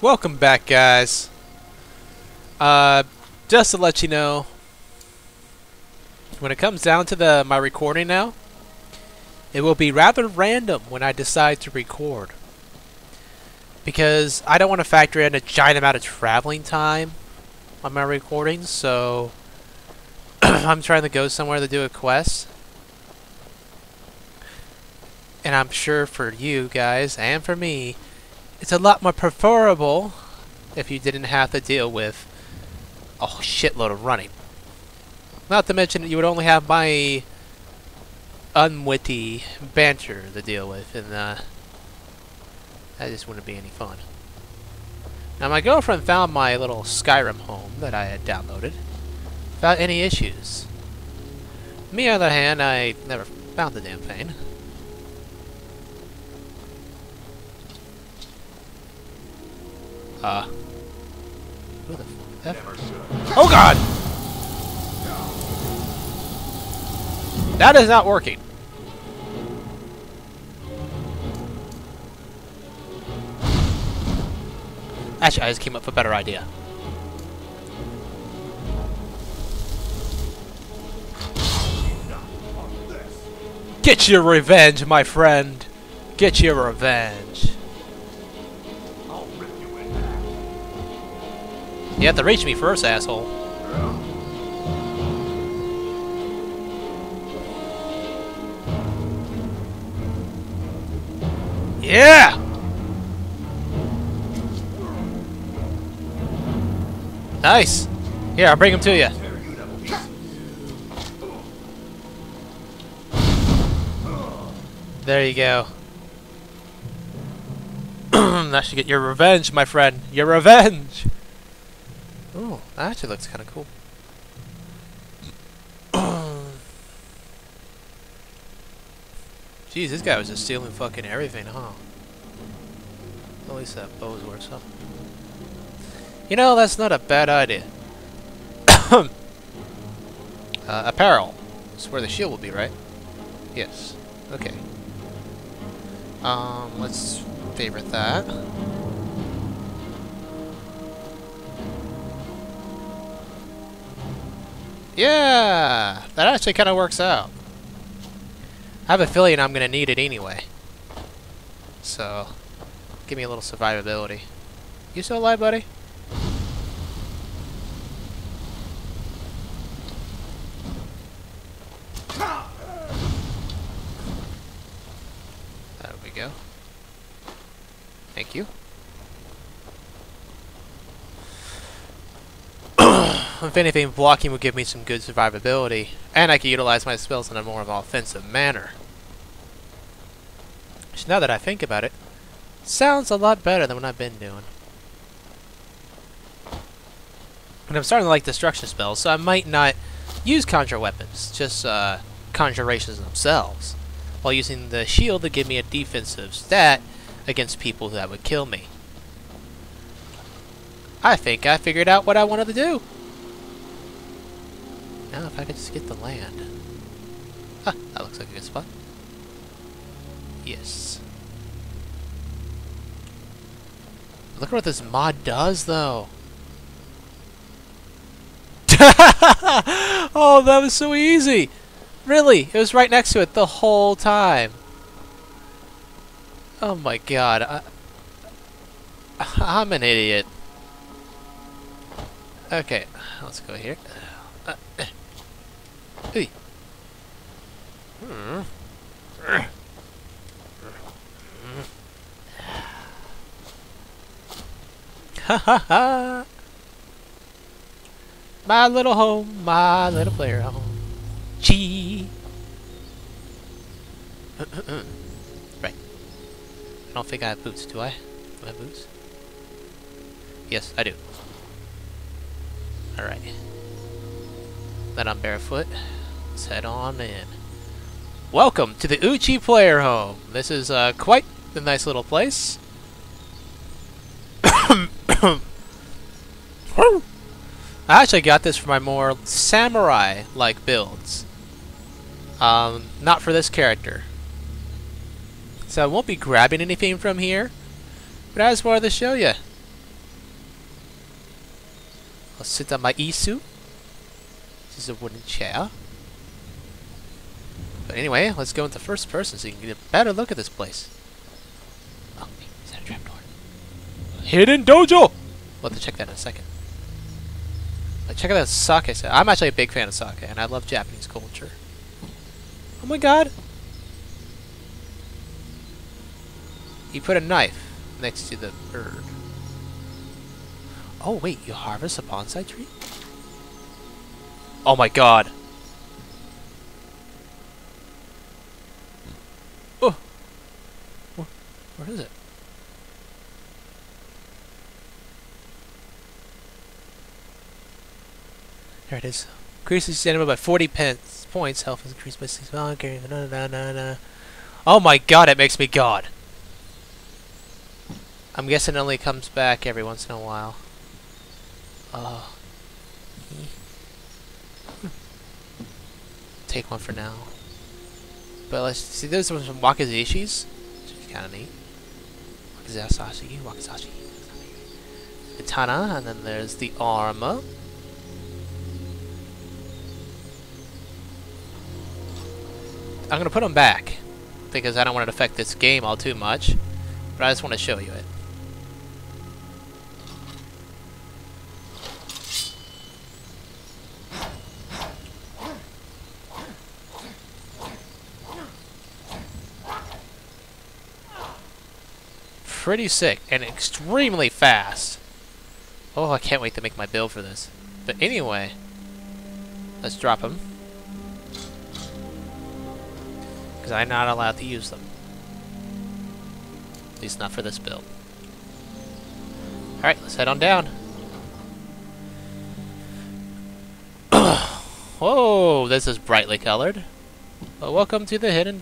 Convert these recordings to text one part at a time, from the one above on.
Welcome back, guys. Uh, just to let you know, when it comes down to the my recording now, it will be rather random when I decide to record. Because I don't want to factor in a giant amount of traveling time on my recordings, so I'm trying to go somewhere to do a quest. And I'm sure for you guys and for me, it's a lot more preferable if you didn't have to deal with a shitload of running. Not to mention that you would only have my unwitty banter to deal with, and uh, that just wouldn't be any fun. Now my girlfriend found my little Skyrim home that I had downloaded without any issues. Me on the other hand, I never found the damn thing. Uh. Who the F? Oh god! That is not working. Actually, I just came up with a better idea. Get your revenge, my friend. Get your revenge. You have to reach me first, asshole. Yeah! Nice. Here, I'll bring him to you. There you go. that should get your revenge, my friend. Your revenge! Oh, that actually looks kind of cool. Jeez, this guy was just stealing fucking everything, huh? At least that bow's worth something. You know, that's not a bad idea. uh, apparel. That's where the shield will be, right? Yes. Okay. Um, let's favorite that. Yeah! That actually kind of works out. I have a feeling I'm going to need it anyway. So, give me a little survivability. You still alive, buddy? There we go. Thank you. If anything, blocking would give me some good survivability, and I could utilize my spells in a more offensive manner. Which, now that I think about it, sounds a lot better than what I've been doing. And I'm starting to like destruction spells, so I might not use conjure weapons, just uh, conjurations themselves, while using the shield to give me a defensive stat against people that would kill me. I think I figured out what I wanted to do. Now if I could just get the land. Huh, that looks like a good spot. Yes. Look at what this mod does, though. oh, that was so easy. Really, it was right next to it the whole time. Oh my god. I, I'm an idiot. Okay, let's go here. Uh, uh. Hey. Hmm. Ha ha ha! My little home, my little player home. Gee. right. I don't think I have boots, do I? Do I have boots? Yes, I do. Alright. Then I'm barefoot. Let's head on in. Welcome to the Uchi Player Home. This is uh, quite a nice little place. I actually got this for my more samurai-like builds. Um, not for this character. So I won't be grabbing anything from here, but I just wanted to show you. I'll sit on my isu. This is a wooden chair. But anyway, let's go into first person so you can get a better look at this place. Oh, is that a trapdoor? Hidden dojo! We'll have to check that in a second. But check out that sake set. I'm actually a big fan of sake, and I love Japanese culture. Oh my god! You put a knife next to the bird. Oh wait, you harvest a bonsai tree? Oh my god! Where is it? There it is. Increases stamina by 40 pence, points. Health is increased by 6 oh, my god, it makes me god. I'm guessing it only comes back every once in a while. Oh. Take one for now. But let's see those ones from Wakazashis. Which is kinda neat. Wakazashi, Wakazashi. Katana, and then there's the armor. I'm gonna put them back because I don't want it to affect this game all too much, but I just want to show you it. Pretty sick and extremely fast. Oh, I can't wait to make my build for this. But anyway, let's drop them. Because I'm not allowed to use them. At least not for this build. Alright, let's head on down. Whoa, this is brightly colored. Well, welcome to the hidden...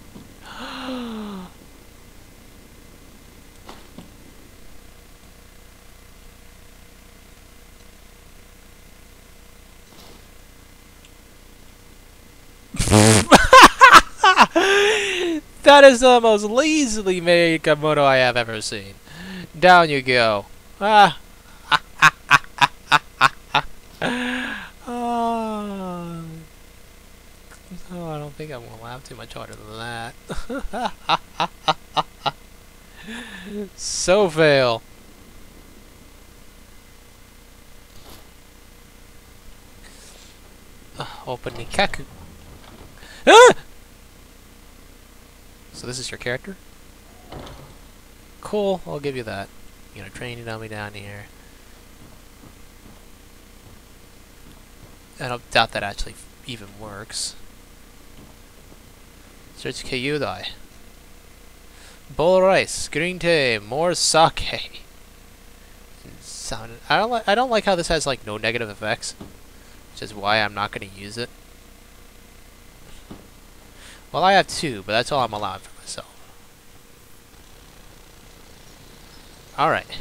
that is the most lazily made Komodo I have ever seen. Down you go. Ah. oh. I don't think I'm gonna laugh too much harder than that. so fail. Uh, open Nikaku. Ah! So this is your character? Cool, I'll give you that. You know, training dummy down here. I don't doubt that actually even works. Search Kyudai. Bowl of rice, green tea, more sake. Sound. I don't like. I don't like how this has like no negative effects, which is why I'm not going to use it. Well, I have two, but that's all I'm allowed for myself. Alright.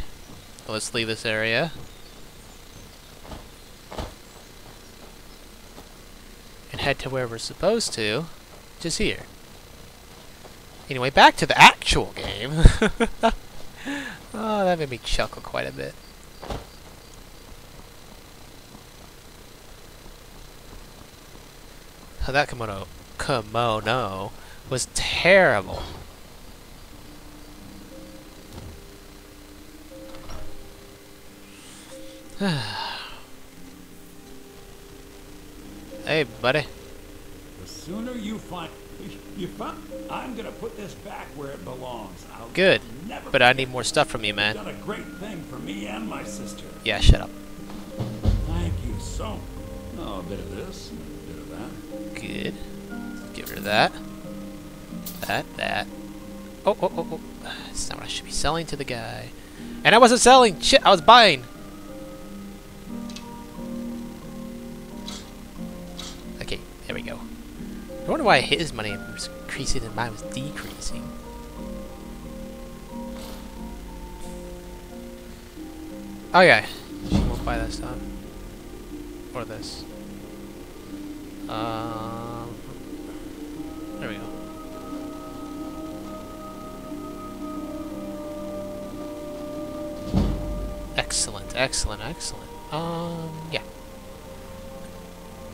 Let's leave this area. And head to where we're supposed to, is here. Anyway, back to the actual game. oh, that made me chuckle quite a bit. Oh, that kimono kimono was terrible. hey, buddy. The sooner you find you find I'm gonna put this back where it belongs. I'll Good, but I need more stuff from you, man. Done a great thing for me and my sister. Yeah, shut up. Thank you so. Oh, a bit of this, a bit of that. Good. Get rid of that. That, that. Oh, oh, oh, oh. That's not what I should be selling to the guy. And I wasn't selling! Shit, I was buying! Okay, there we go. I wonder why his money was increasing and mine was decreasing. Oh yeah, she won't buy that stuff. Or this. Um, Excellent, excellent. Um, yeah.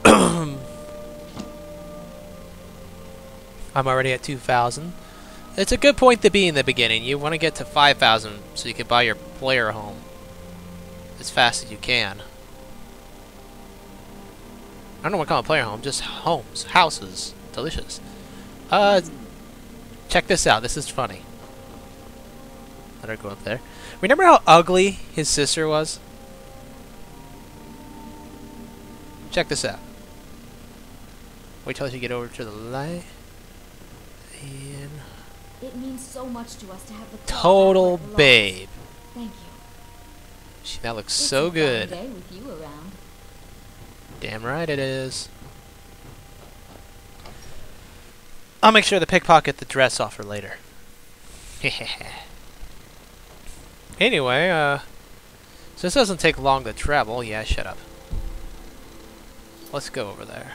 I'm already at 2,000. It's a good point to be in the beginning. You want to get to 5,000 so you can buy your player home as fast as you can. I don't know what kind of player home, just homes, houses. Delicious. Uh, check this out. This is funny. Let her go up there. Remember how ugly his sister was? Check this out. Wait till you get over to the light. And It means so much to us to have the total back where it belongs. babe. Thank you. She, that looks It's so good. Day with you around. Damn right it is. I'll make sure to pickpocket the dress off her later. anyway, uh, so this doesn't take long to travel. Yeah, shut up. Let's go over there.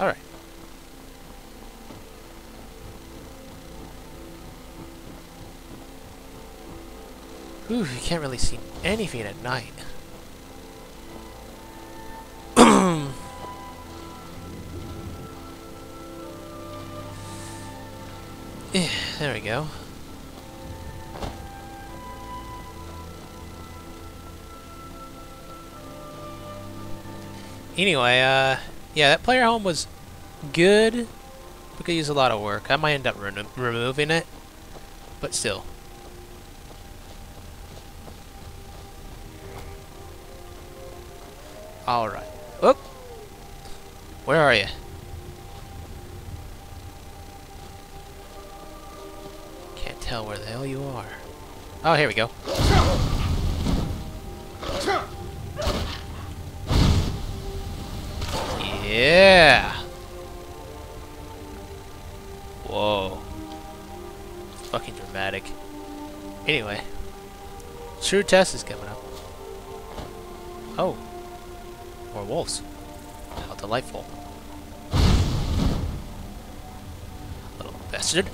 Alright. Ooh, you can't really see anything at night. Eh, there we go. Anyway, uh, yeah, that player home was good. We could use a lot of work. I might end up reno removing it, but still. Alright. Oop! Where are you? Can't tell where the hell you are. Oh, here we go. Yeah! Whoa. Fucking dramatic. Anyway. True test is coming up. Oh. More wolves. How delightful. Little bastard.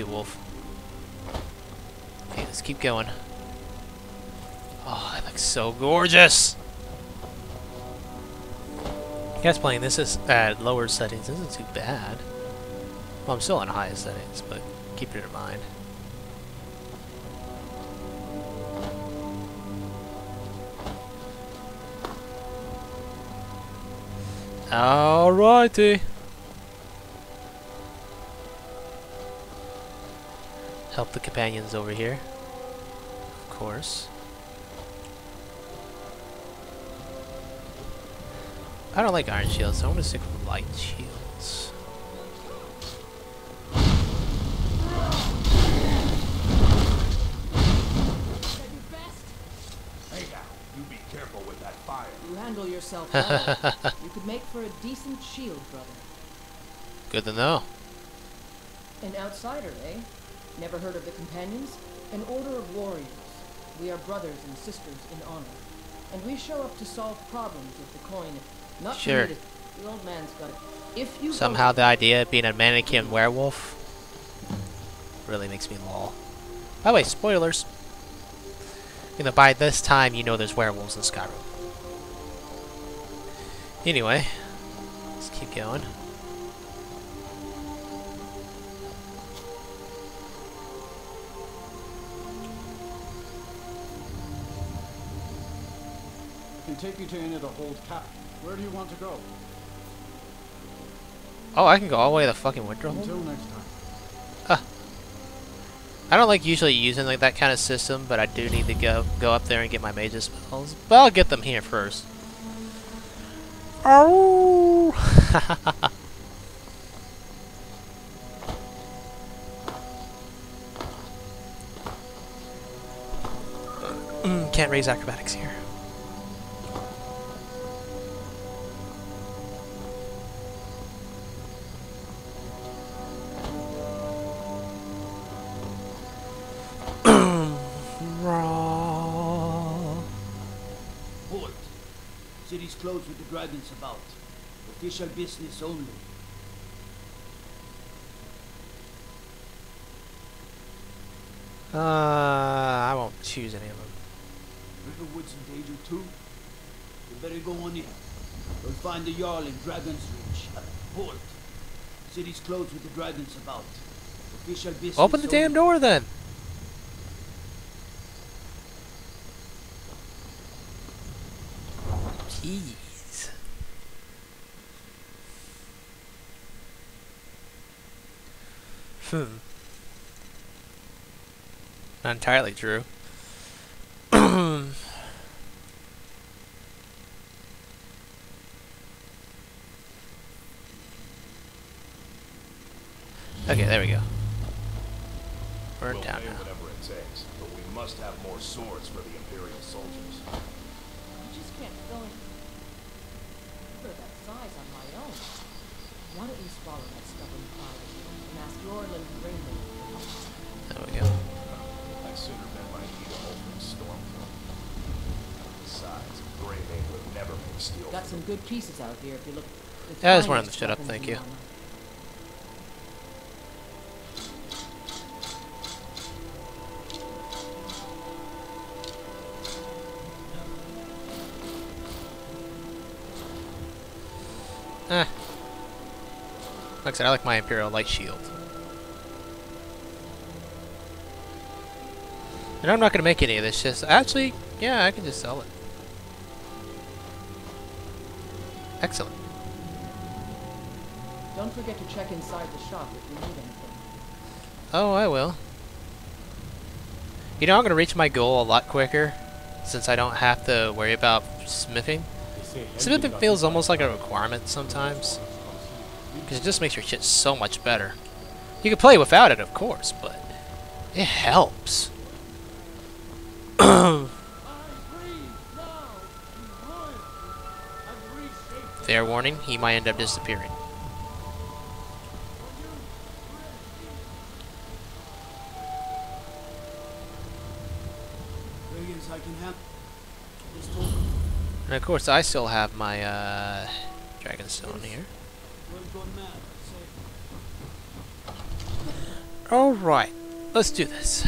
Wolf. Okay, let's keep going. Oh, that looks so gorgeous! You guys playing this is at lower settings this isn't too bad. Well, I'm still on highest settings, but keep it in mind. Alrighty. Help the companions over here. Of course. I don't like iron shields, so I'm gonna stick with light shields. Hey now, you be careful with that fire. You handle yourself well. you could make for a decent shield, brother. Good to know. An outsider, eh? Never heard of the Companions? An order of warriors. We are brothers and sisters in honor. And we show up to solve problems with the coin. Not Sure. The old man's got it. If you Somehow the idea of being a mannequin werewolf really makes me lol. By the way, spoilers. You know, by this time you know there's werewolves in Skyrim. Anyway, let's keep going. Take you to any of the hold cap. Where do you want to go? Oh, I can go all the way to the fucking Winterhold? Until next time. I don't like usually using like that kind of system, but I do need to go go up there and get my mages spells. But I'll get them here first. Oh! Mm, can't raise acrobatics here. City's closed with the dragons about. Official business only. Uh, I won't choose any of them. Riverwood's in danger too. You better go on in. We'll find the Jarl in Dragonsreach. Halt. City's closed with the dragons about. Official business Open the damn only. door then. Jeez. Hmm. Not entirely true. okay, there we go. We're in We'll town now. whatever it takes, but we must have more swords for the Imperial soldiers. I just can't fill in. That size on my own. Why don't you swallow that stubborn pride and ask Eorlund to bring me? There we go. I'd sooner bet my knee to Ulfric Stormcloak. Besides, Greymane would never make steel. Got some good pieces out here if you look. the Yeah, I just wanted finest to shut up, thank in you. Like I said, I like my Imperial Light Shield. And I'm not going to make any of this, just... Actually, yeah, I can just sell it. Excellent. Don't forget to check inside the shop if you need anything. Oh, I will. You know, I'm going to reach my goal a lot quicker, since I don't have to worry about smithing. Smithing feels almost like a requirement sometimes, because it just makes your shit so much better. You can play without it, of course, but it helps. Fair warning, he might end up disappearing. And of course, I still have my uh, Dragonstone here. Alright, let's do this.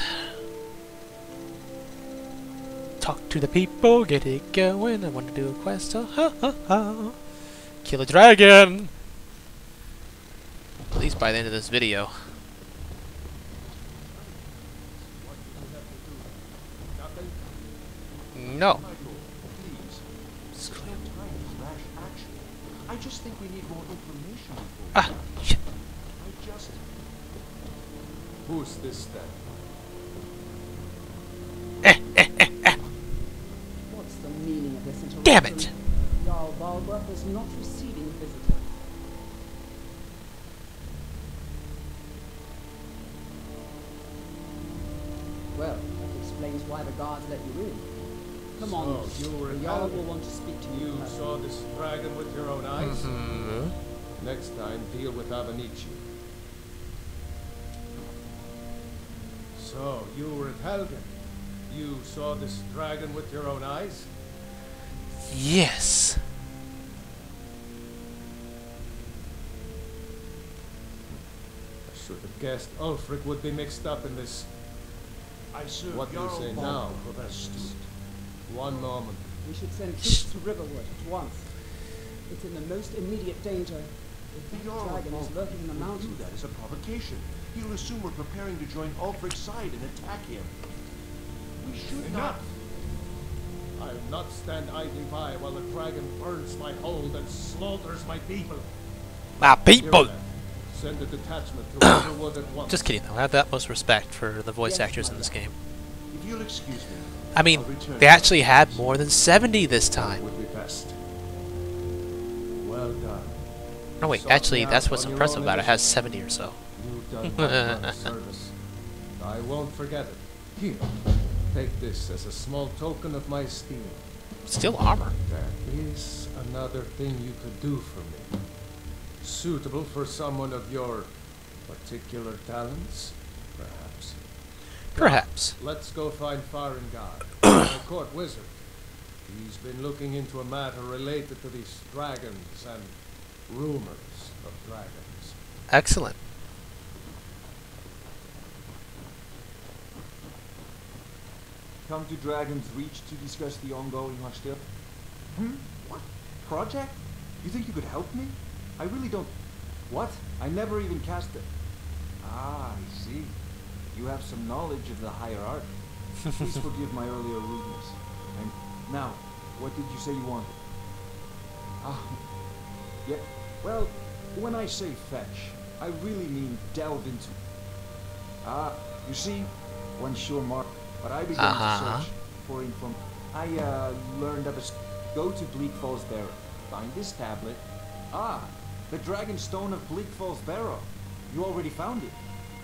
Talk to the people, get it going. I want to do a quest. Ha ha ha ha. Kill a dragon! At least by the end of this video. No. Please. There's no time for rash action. I just think we need more information. Ah, shit. I just. Who's this then? Eh, eh, eh, What's the meaning of this interruption? Damn it! Jarl Balgruuf is not receiving visitors. Come on, So, you were the in will want to speak to you. You saw this dragon with your own eyes? Mhm. Next time, deal with Avenicci. So, you were at Helgen. You saw this dragon with your own eyes? Yes. I should have guessed Ulfric would be mixed up in this. I serve What do you say now, of Professor? Estus. One moment. We should send troops to Riverwood at once. It's in the most immediate danger. The The Jarl dragon is lurking in the will do mountains. that as a provocation. He'll assume we're preparing to join Ulfric's side and attack him. We should not. I'll not stand idly by while the dragon burns my hold and slaughters my people. My people! Uh, send a detachment to Riverwood at once. Just kidding though, I have the utmost respect for the voice Yes, actors in this lord. game. If you'll excuse me. I mean, they actually had more than 70 this time. would be best. Well done. No wait, actually, that's what's impressive about it. It has 70 or so. You've done well done service. I won't forget it. Here, take this as a small token of my esteem. Still armor. There is another thing you could do for me. Suitable for someone of your particular talents, perhaps. Perhaps. Let's go find Farengar, the court wizard. He's been looking into a matter related to these dragons and rumors of dragons. Excellent. Come to Dragon's Reach to discuss the ongoing hostility. Hmm? What? Project? You think you could help me? I really don't. What? I never even cast it. Ah, I see. You have some knowledge of the higher art. Please forgive my earlier rudeness. And now, what did you say you wanted? Ah, yeah. Well, when I say fetch, I really mean delve into. Ah, you see, one sure mark. But I began Uh-huh. to search for inform. I uh, learned of a. Go to Bleak Falls Barrow. Find this tablet. Ah, the Dragonstone of Bleak Falls Barrow. You already found it.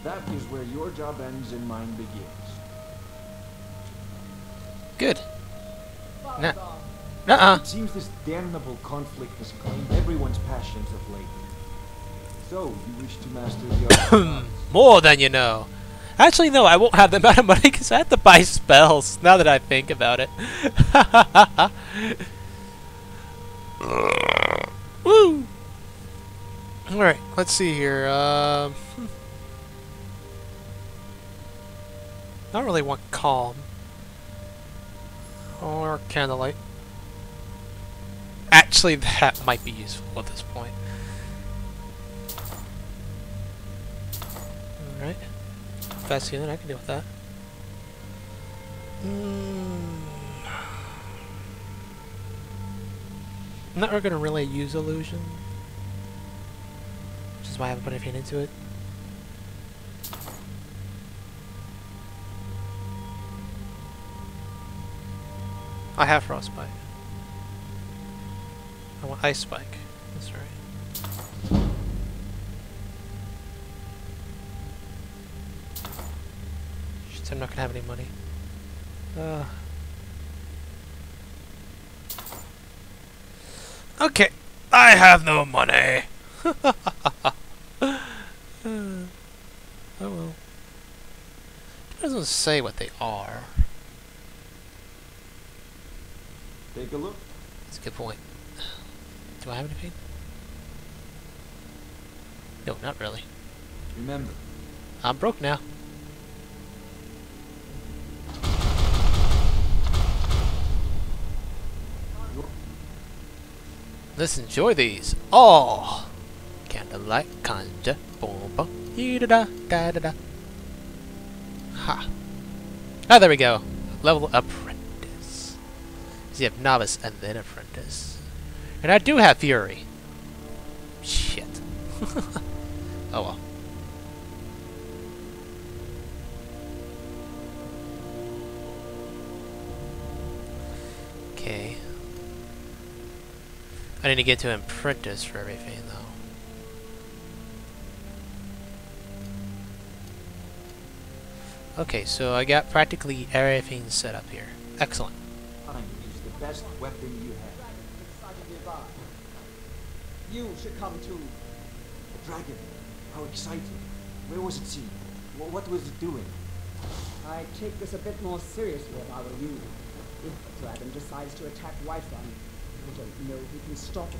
That is where your job ends and mine begins. Good. Nah. Father, Nuh-uh. It seems this damnable conflict has claimed everyone's passions of late. So, you wish to master the art. More than you know. Actually, no, I won't have the amount of money because I have to buy spells, now that I think about it. Woo! Alright, let's see here. Um, I don't really want calm. Or candlelight. Actually, that might be useful at this point. Alright. Fast healing, I can deal with that. Mm. I'm not really gonna really use illusion. Which is why I haven't put anything into it. I have frostbite. I want ice spike. That's right. Shit, I'm not gonna have any money. Uh. Okay, I have no money. oh well. It doesn't say what they are. Take a look. That's a good point. Do I have anything? No, not really. Remember, I'm broke now. Let's enjoy these. Oh! Candlelight, conjure, boom, boom, dee da da, da da da. Ha! Ah, there we go. Level apprentice. You have novice and then apprentice. And I do have fury. Shit. oh well. Okay. I need to get to apprentice for everything though. Okay, so I got practically everything set up here. Excellent. Time is the best weapon you have. Dragon excited nearby. You should come too. A dragon. How exciting. Where was it seen? What was it doing? I'd take this a bit more seriously if I were you. If the dragon decides to attack Whiterun, I don't know who can stop it.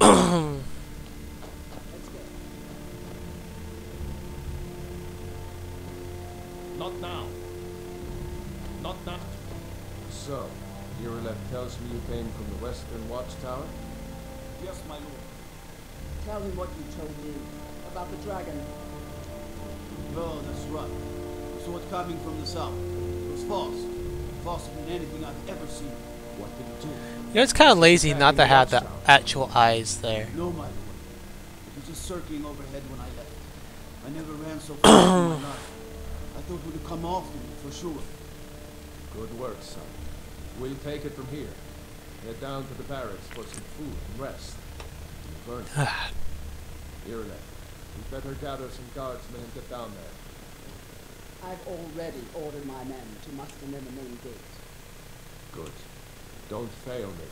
Let's go. Not now. Not now. So, Irileth tells me you came from the Western Watchtower? Yes, my lord. Tell him what you told me about the dragon. Oh, that's right. I saw it coming from the south. It was false. Faster than anything I've ever seen. What did it do? You know, it's kind of lazy not to have the actual eyes there. No, my lord. It was just circling overhead when I left. I never ran so fast in my life. I thought it would have come after me, for sure. Good work, son. We'll take it from here. Head down to the barracks for some food and rest. Burn. Irileth, we better gather some guardsmen and get down there. I've already ordered my men to muster near the main gate. Good. Don't fail me.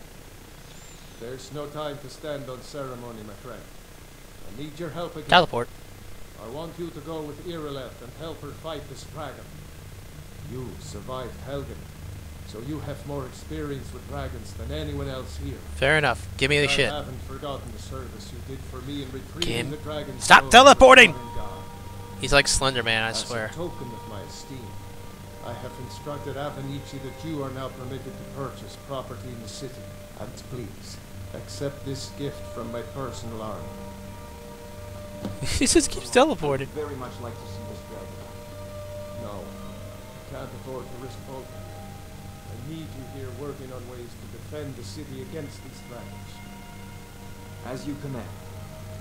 There's no time to stand on ceremony, my friend. I need your help again. Teleport. I want you to go with Irileth and help her fight this dragon. You survived Helgen. So you have more experience with dragons than anyone else here. Fair enough. Give me the I shit. haven't forgotten the service you did for me in retrieving Kim, the dragon. stop teleporting! He's like Slender Man, I As swear. a token of my esteem, I have instructed Avenicci that you are now permitted to purchase property in the city. And please, accept this gift from my personal arm. he just keeps teleporting. Very much like to see this dragon. No, I can't afford to risk both. I need you here working on ways to defend the city against these dragons. As you command.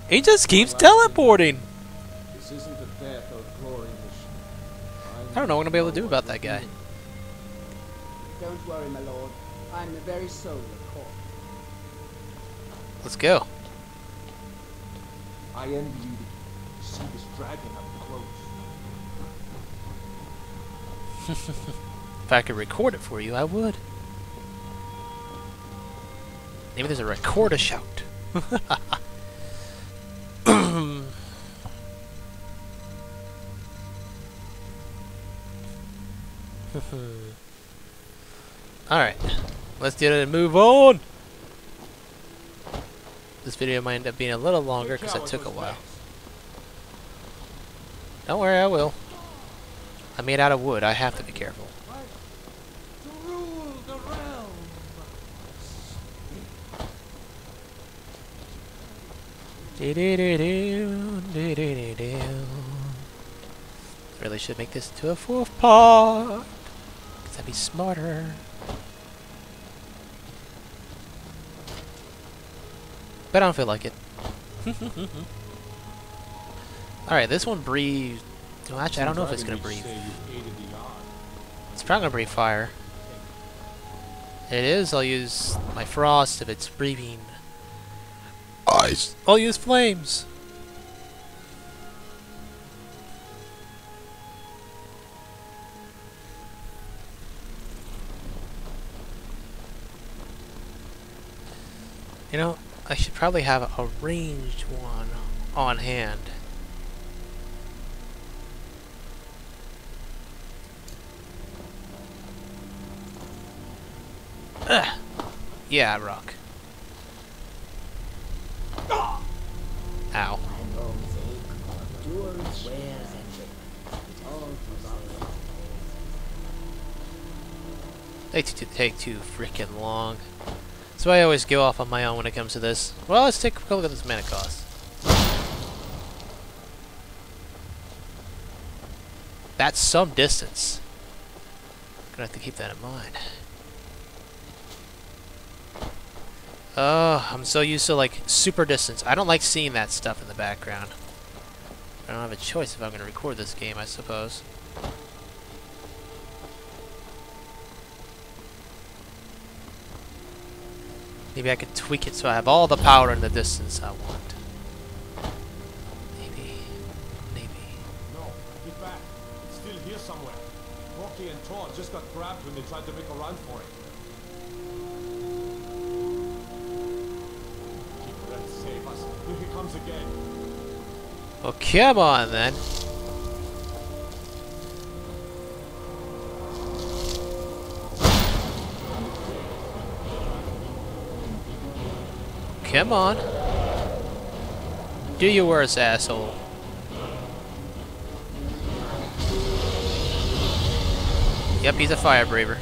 He just keeps teleporting. This isn't a death or glory mission. I don't know what I'm gonna be able to do about that guy. Don't worry, my lord. I'm the very soul of court. Let's go. I envy you to see this dragon up close. If I could record it for you, I would. Maybe there's a record a shout. Alright, let's get it and move on. This video might end up being a little longer because it took a while. Don't worry, I will. I'm made out of wood. I have to be careful. Really should make this into a fourth part. Cause that'd be smarter. But I don't feel like it. Alright, this one breathes. Well, actually, I don't know if it's gonna breathe. It's probably gonna breathe fire. It is, I'll use my frost if it's breathing ice. I'll use flames. You know, I should probably have a ranged one on hand. Ugh. Yeah, rock. They take too freaking long. So I always go off on my own when it comes to this. Well, let's take a quick look at this mana cost. That's some distance. Gonna have to keep that in mind. Oh, I'm so used to like super distance. I don't like seeing that stuff in the background. I don't have a choice if I'm gonna record this game, I suppose. Maybe I could tweak it so I have all the power in the distance I want. Maybe. Maybe. No, get back. It's still here somewhere. Hroki and Tor just got grabbed when they tried to make a run for it. Keep that save us. Here he comes again. Well, come on then. Come on. Do your worst, asshole. Yep, he's a fire braver.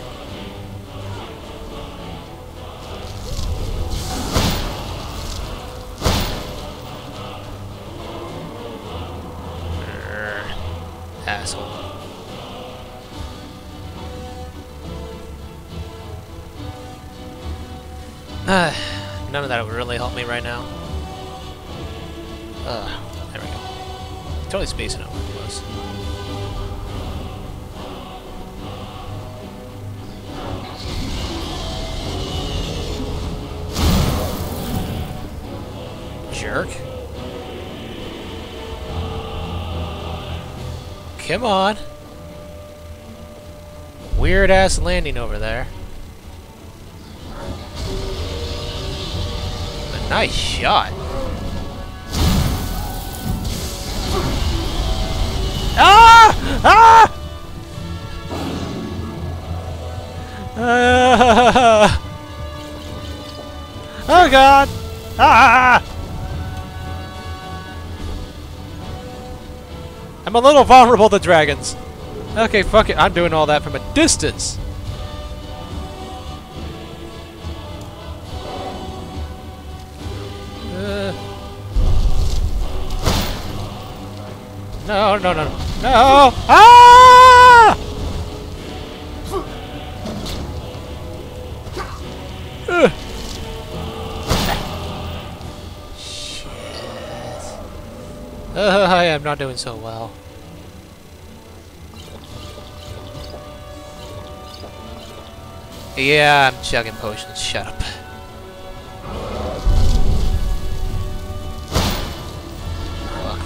Right now. Ugh, there we go. Totally spacing out where it was. Jerk. Come on. Weird ass landing over there. Nice shot. Ah! Ah! Ah! oh god! Ah! I'm a little vulnerable to dragons. Okay, fuck it. I'm doing all that from a distance. No, no, no, no! Ah! Ugh. Shit. Uh, I am not doing so well. Yeah, I'm chugging potions. Shut up.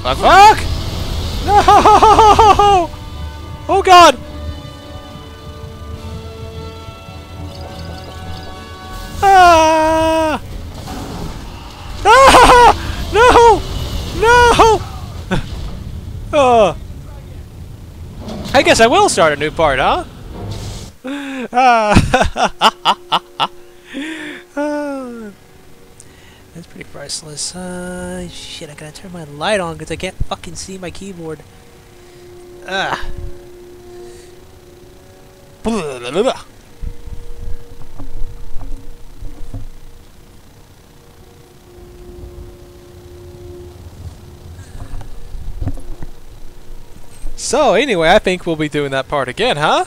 Fuck, fuck, fuck! No! Oh god! Ah! Ah! No! No! oh. I guess I will start a new part, huh? Ah. Priceless. Uh, shit, I gotta turn my light on because I can't fucking see my keyboard. Ah. Blah, blah. So, anyway, I think we'll be doing that part again, huh?